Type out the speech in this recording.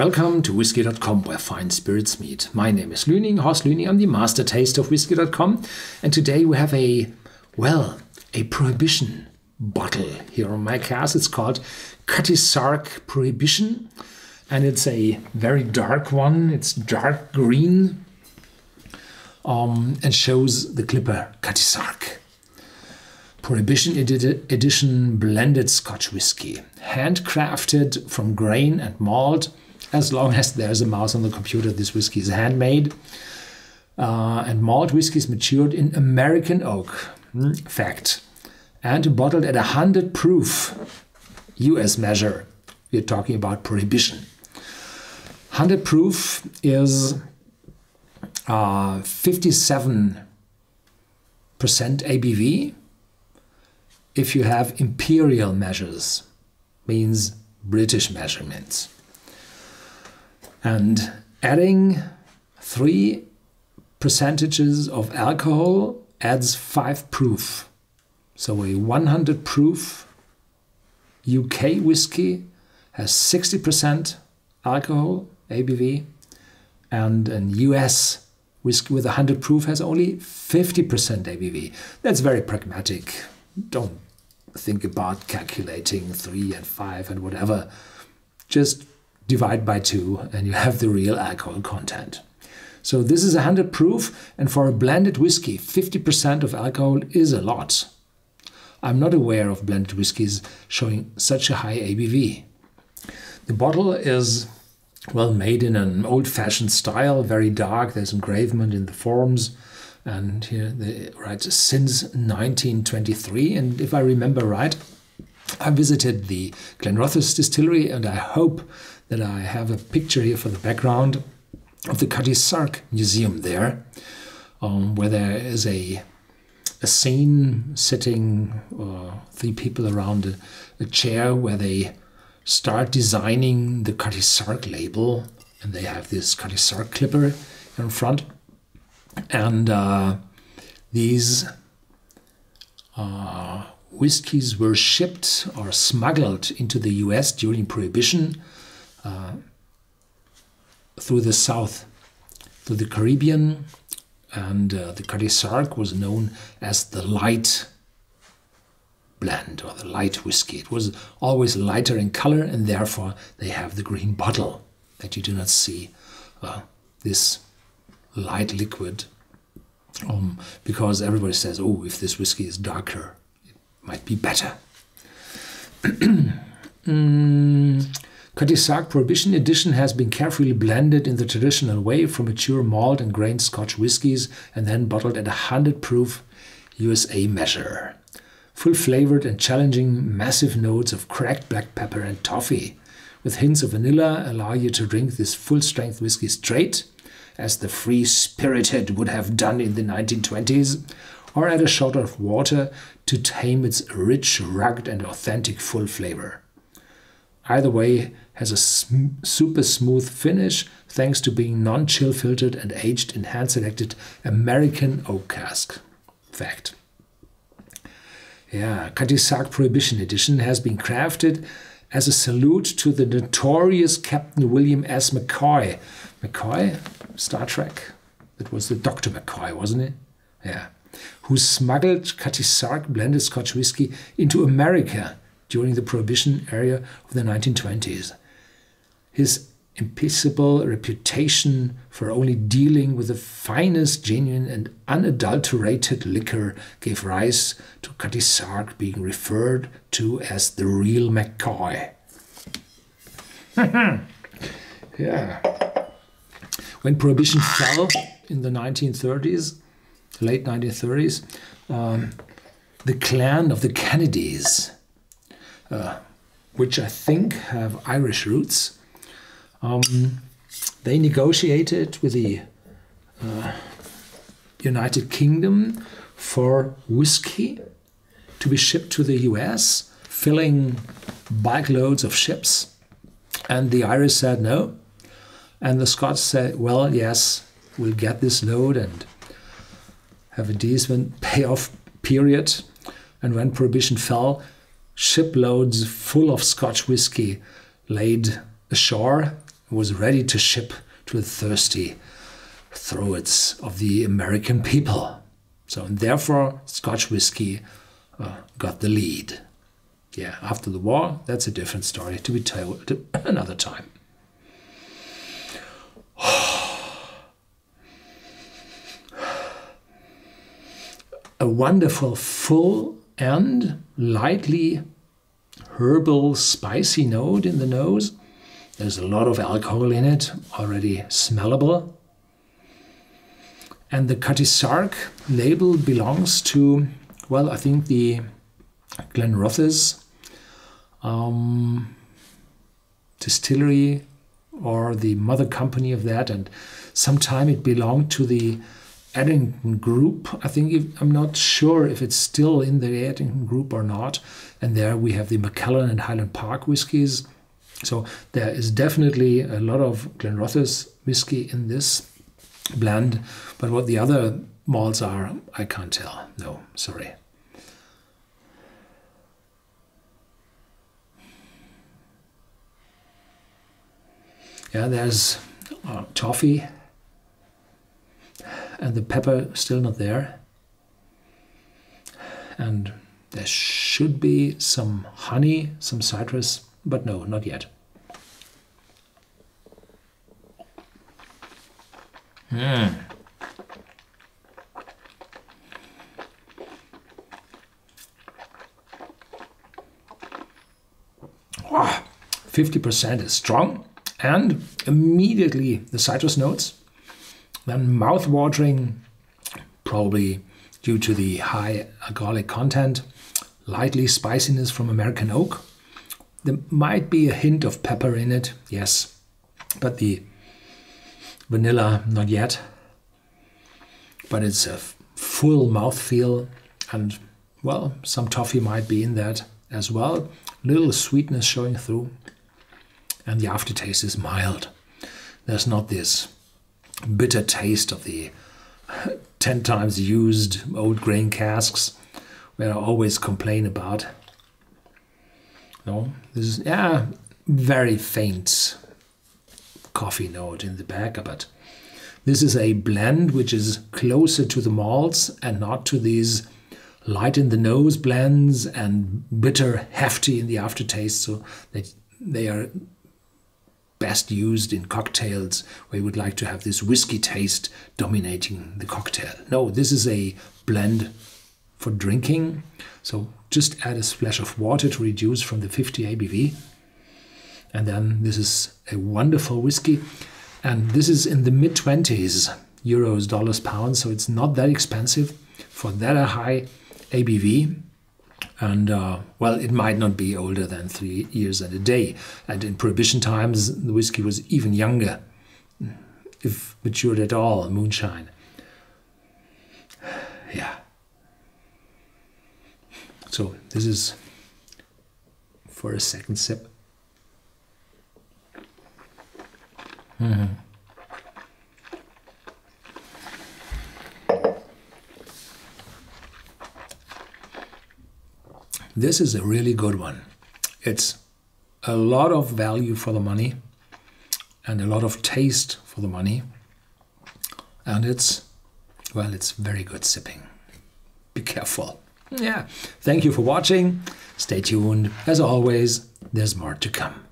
Welcome to whisky.com where fine spirits meet. My name is Lüning, Horst Lüning. I'm the master taster of whisky.com. And today we have a, well, a prohibition bottle here on my cask. It's called Cutty Sark Prohibition. And it's a very dark one. It's dark green um, and shows the clipper Cutty Sark. Prohibition Edition blended Scotch whiskey, handcrafted from grain and malt as long as there's a mouse on the computer, this whiskey is handmade. Uh, and malt whiskey is matured in American oak. Mm, fact. And bottled at 100 proof US measure. We're talking about prohibition. 100 proof is uh, 57% ABV. If you have imperial measures, means British measurements. And adding three percentages of alcohol adds five proof. So a 100 proof UK whiskey has 60% alcohol, ABV, and an US whiskey with 100 proof has only 50% ABV. That's very pragmatic. Don't think about calculating 3 and 5 and whatever. Just divide by 2 and you have the real alcohol content. So this is 100 proof and for a blended whiskey 50% of alcohol is a lot. I'm not aware of blended whiskies showing such a high ABV. The bottle is well made in an old-fashioned style, very dark. There's engravement in the forms, and here they write since 1923. And if I remember right, I visited the Glenrothes distillery, and I hope that I have a picture here for the background of the Cutty Sark Museum there, um, where there is a a scene sitting uh, three people around a, a, chair where they start designing the Cutty Sark label, and they have this Cutty Sark clipper in front, and uh, these. Uh, whiskies were shipped or smuggled into the US during Prohibition uh, through the south, through the Caribbean, and uh, the Cutty was known as the light blend or the light whiskey. It was always lighter in color, and therefore they have the green bottle that you do not see uh, this light liquid. Um, because everybody says, oh, if this whiskey is darker, might be better. mm, Prohibition Edition has been carefully blended in the traditional way from mature malt and grain Scotch whiskies and then bottled at a 100 proof USA measure. Full flavored and challenging massive notes of cracked black pepper and toffee, with hints of vanilla, allow you to drink this full strength whiskey straight, as the free spirited would have done in the 1920s, or add a shot of water to tame its rich, rugged, and authentic full flavor. Either way has a sm super smooth finish thanks to being non-chill filtered and aged in hand-selected American oak cask. Fact. Yeah, Sark Prohibition Edition has been crafted as a salute to the notorious Captain William S. McCoy. McCoy? Star Trek? It was the Dr. McCoy, wasn't it? Yeah. Who smuggled Cutty Sark blended Scotch whiskey into America during the Prohibition era of the 1920s. His impeccable reputation for only dealing with the finest, genuine, and unadulterated liquor gave rise to Cutty Sark being referred to as the real McCoy. yeah. When Prohibition fell in the 1930s, late 1930s, um, the clan of the Kennedys uh, which I think have Irish roots. Um, they negotiated with the uh, United Kingdom for whiskey to be shipped to the US, filling bike loads of ships. And the Irish said no. And the Scots said, well, yes, we'll get this load and have a decent payoff period. And when Prohibition fell, shiploads full of Scotch whisky laid ashore was ready to ship to the thirsty throats of the American people. So, and therefore, Scotch whiskey uh, got the lead. Yeah, after the war, that's a different story to be told another time. A wonderful full and lightly herbal spicy note in the nose. There's a lot of alcohol in it, already smellable. And the Cutty Sark label belongs to, well, I think the Glenrothes um, distillery or the mother company of that. And sometime it belonged to the Edrington Group. I think if, I'm not sure if it's still in the Edrington Group or not. And there we have the Macallan and Highland Park whiskies. So there is definitely a lot of Glenrothes whiskey in this blend. But what the other malts are, I can't tell. No, sorry. Yeah, there's uh, toffee and the pepper still not there. And there should be some honey, some citrus, but no, not yet. Mm. Wow, 50% is strong and immediately the citrus notes then mouth-watering, probably due to the high alcoholic content, lightly spiciness from American oak. There might be a hint of pepper in it, yes, but the vanilla, not yet. But it's a full mouthfeel, and well, some toffee might be in that as well. Little sweetness showing through, and the aftertaste is mild. There's not this bitter taste of the 10 times used old grain casks where I always complain about. No, this is, yeah, very faint coffee note in the back, but this is a blend which is closer to the malts and not to these light in the nose blends and bitter hefty in the aftertaste. So they, they are best used in cocktails where you would like to have this whiskey taste dominating the cocktail. No, this is a blend for drinking. So just add a splash of water to reduce from the 50 ABV. And then this is a wonderful whiskey. And this is in the mid 20s euros, dollars, pounds. So it's not that expensive for that high ABV. And uh, well, it might not be older than three years and a day. And in Prohibition times, the whiskey was even younger, if matured at all, moonshine. Yeah. So this is for a second sip. Mm -hmm. This is a really good one. It's a lot of value for the money and a lot of taste for the money. And it's, well, it's very good sipping. Be careful. Yeah. Thank you for watching. Stay tuned. As always, there's more to come.